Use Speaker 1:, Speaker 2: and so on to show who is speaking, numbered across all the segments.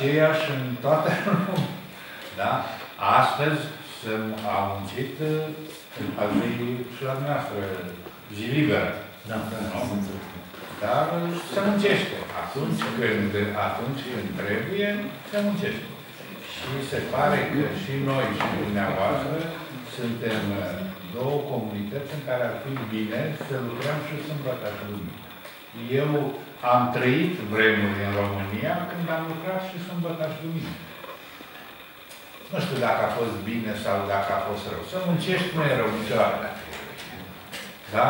Speaker 1: aceeași în toată lumea. Da? Astăzi sunt, am muncit uh, a zi și la dumneavoastră, zi liberă.
Speaker 2: Da, da,
Speaker 1: Nu? Dar se muncește. Atunci când, atunci când trebuie, se muncește. Și se pare că și noi și dumneavoastră suntem uh, două comunități în care ar fi bine să lucrăm și sâmbătă și duminică. Eu am trăit vremuri în România când am lucrat și sâmbătă și duminică. Nu știu dacă a fost bine sau dacă a fost rău. Să muncești nu e rău niciodată. Da?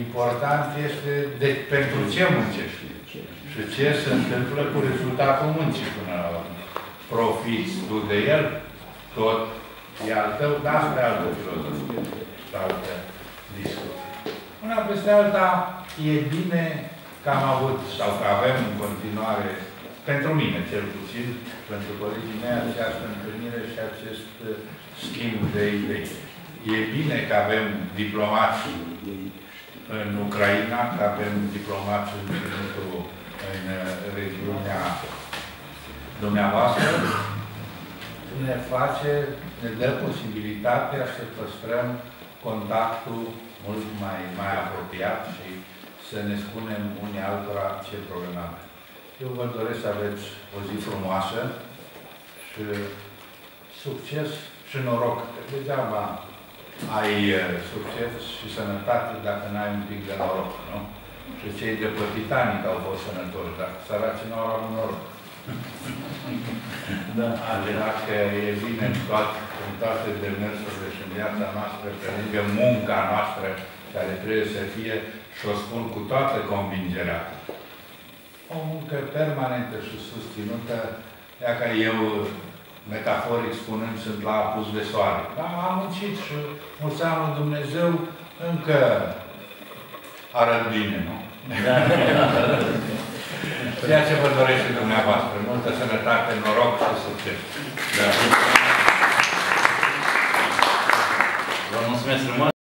Speaker 1: Important este de, pentru ce muncești și ce se întâmplă cu rezultatul muncii până la urmă. Profiți tu de el, tot e al tău, dar asta e altă filozofie, altă discuție. Una peste alta, e bine că am avut, sau că avem în continuare, pentru mine cel puțin, pentru colegii mei, această întâlnire și acest uh, schimb de idei. E bine că avem diplomați în Ucraina, că avem diplomați în, în uh, regiunea dumneavoastră, ne face, ne dă posibilitatea să păstrăm contactul mult mai, mai apropiat și să ne spunem unii altora ce probleme avem. Eu vă doresc să aveți o zi frumoasă și succes și noroc. Degeaba ai uh, succes și sănătate dacă n-ai un pic de noroc, nu? Și cei de pe Titanic au fost sănătoși, dar săracii nu au avut noroc.
Speaker 2: Da.
Speaker 1: Așa că e bine în toate, în toate demersurile și în viața noastră, pe lângă munca noastră, care trebuie să fie, și o spun cu toată convingerea, o muncă permanentă și susținută, ea ca eu, metaforic spunând, sunt la apus de soare. Dar am muncit și mulți ani Dumnezeu încă arăt bine, nu?
Speaker 2: Da.
Speaker 1: Ceea ce vă dorește dumneavoastră, multă sănătate, noroc și succes. Da.
Speaker 2: Vă mulțumesc frumos.